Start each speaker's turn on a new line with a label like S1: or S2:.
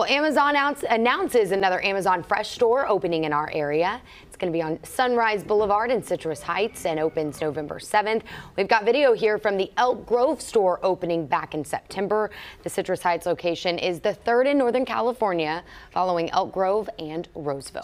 S1: Well, Amazon announces another Amazon Fresh store opening in our area. It's going to be on Sunrise Boulevard in Citrus Heights and opens November 7th. We've got video here from the Elk Grove store opening back in September. The Citrus Heights location is the third in Northern California following Elk Grove and Roseville.